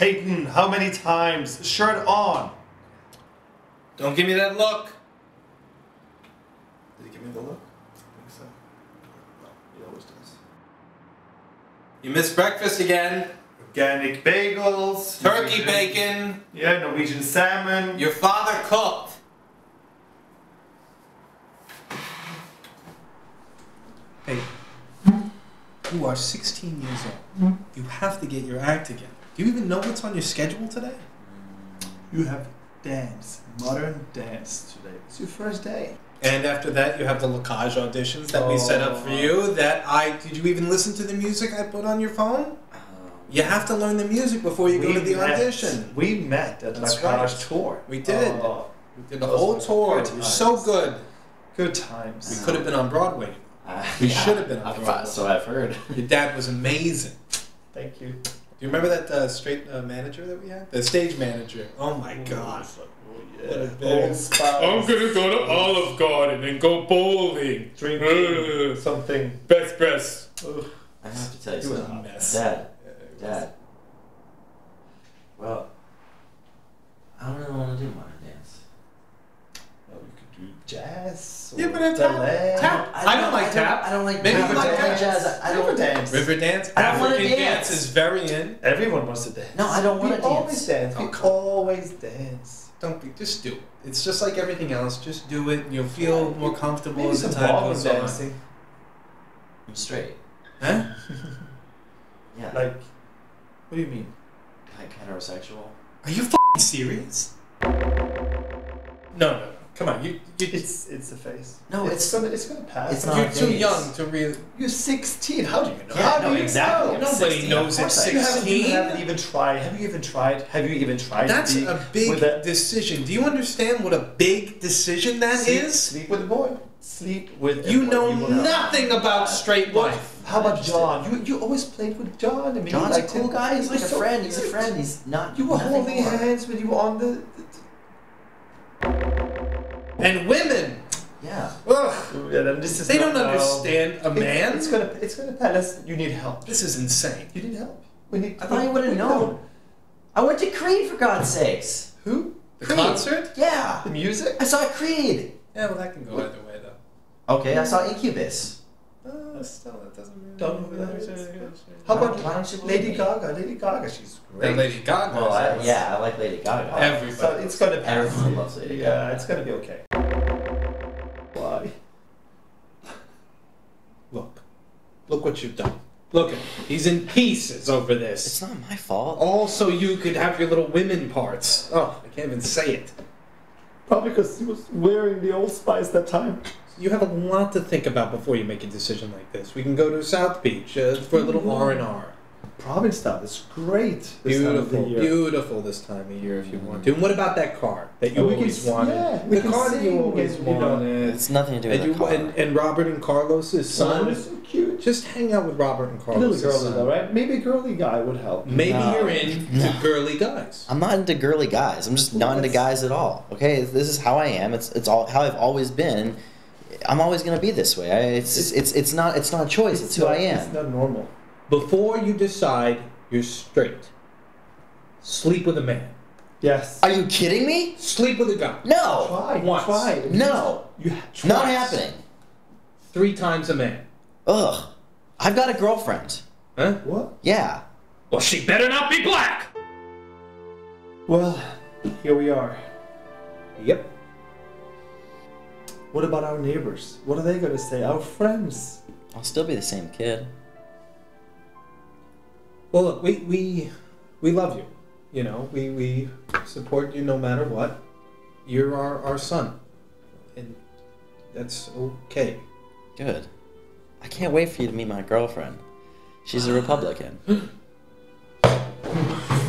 Peyton, how many times? Shirt on. Don't give me that look. Did he give me the look? I think so. Well, he always does. You missed breakfast again. Organic bagels. Turkey Norwegian- bacon. Yeah, Norwegian salmon. Your father cooked. Hey, you are 16 years old. You have to get your act together. Do you even know what's on your schedule today? You have dance, modern dance today. It's your first day. And after that, you have the La Cage auditions that we set up for you. That I did you even listen to the music I put on your phone? You have to learn the music before you go to the met- audition. We met at That's La Cage right. tour. We did. Oh, We did the whole tour. It was so good. good times. We could have been on Broadway. Uh, We should have been on Broadway. So I've heard. Your dad was amazing. Thank you. Do you remember that uh, straight uh, manager that we had? The stage manager. Oh my god. Oh, What a yeah. big- Old spouse. gonna go to Olive Garden and go bowling. Drinking Ugh. something. Best, best. I have to tell you It was a something. mess. Dad, Dad. Well, I don't really want to do modern dance. Well, we could do jazz. Yeah, or but a tap- tap- I don't like tap. I don't like Maybe tap. you like I don't dance. jazz. I River don't. dance. River dance. I don't wanna African dance. dance is very in. Everyone wants to dance. No, I don't wanna always dance. dance. Oh, we come always dance. Don't be. Just do it. It's just like everything else. Just do it. And you'll feel more comfortable Maybe as the some time ballroom goes on. dancing. I'm straight. Huh? Yeah. Like, what do you mean? like heterosexual. Are you fucking serious? No, no, no. Come on. You, you, It's it's the face. No, it's, it's- gonna it's gonna pass. it's not you're a too phase. young to really. You're 16. How do you know? Yeah, How no, do you exactly. know? Nobody 16, knows of it's course I You haven't, you 16. haven't even tried. Have you even tried? Have you even tried? That's to be a big with a, decision. Do you understand what a big decision that sleep, is? Sleep with a boy. Sleep with. You boy. know will not. nothing about uh, straight What? life. How about John? You you always played with John. I mean, John's you a cool him. guy. He's like a so friend. He's a friend. He's not. You were holding more. hands when you were on the. And women, Yeah. ugh, Yeah, then this is they don't no. understand a man. It's gonna it's gonna pass. You need help. This is insane. You need help. We need. I thought you would have known. help. I went to Creed for God's sakes. Who? The Creed. concert? Yeah. The music? I saw Creed. Yeah, well, that can go either way, though. Okay, I saw Incubus. Uh, still, that doesn't really. Don't know who that is. How How about Why don't you Lady? Gaga? Lady Gaga, she's great. And Lady Gaga. Well, I, yeah, I like Lady Gaga. Everybody. So it's gonna pass. Everyone loves Lady Gaga. Yeah, it's gonna be okay. Look what you've done. Look. He's in pieces over this. It's not my fault. All so you could have your little women parts. Oh, I can't even say it. Probably because he was wearing the Old Spice that time. You have a lot to think about before you make a decision like this. We can go to South Beach uh, for a little R and R. Provincetown is great. this time of the Beautiful, year. beautiful this time of year if you mm-hmm. want to. And what about that car that you And we can always wanted? yeah, the car that you sing always and, you know, wanted. It's nothing to do with and, the you, car. and, and Robert and Carlos's Oh, son. it's so cute. Just hang out with Robert and A little girly son. though, right? Maybe a girly guy would help. Maybe No. you're into No. girly guys. I'm not into girly guys. I'm just Well, not into guys at all. Okay, this is how I am. It's it's all how I've always been. I'm always gonna be this way. I, it's, it's it's not it's not a choice. It's, who not, I am. It's not normal. Before you decide you're straight, sleep with a man. Yes. Are you kidding me? Sleep with a guy. No, Try. Once. Try. no, You not happening. Three times a man. Ugh, I've got a girlfriend. Huh? what? Yeah, Well, she better not be black. Well, here we are. Yep. What about our neighbors? What are they gonna say? Our friends. I'll still be the same kid. Well, look, we we we love you. You know, we we support you no matter what. You're our our son, and that's okay. Good. I can't wait for you to meet my girlfriend. She's a Republican.